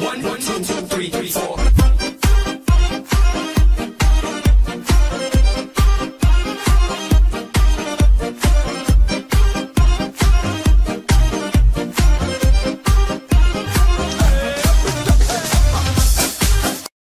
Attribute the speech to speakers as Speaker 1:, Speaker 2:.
Speaker 1: One, one, two, two, three, three, four.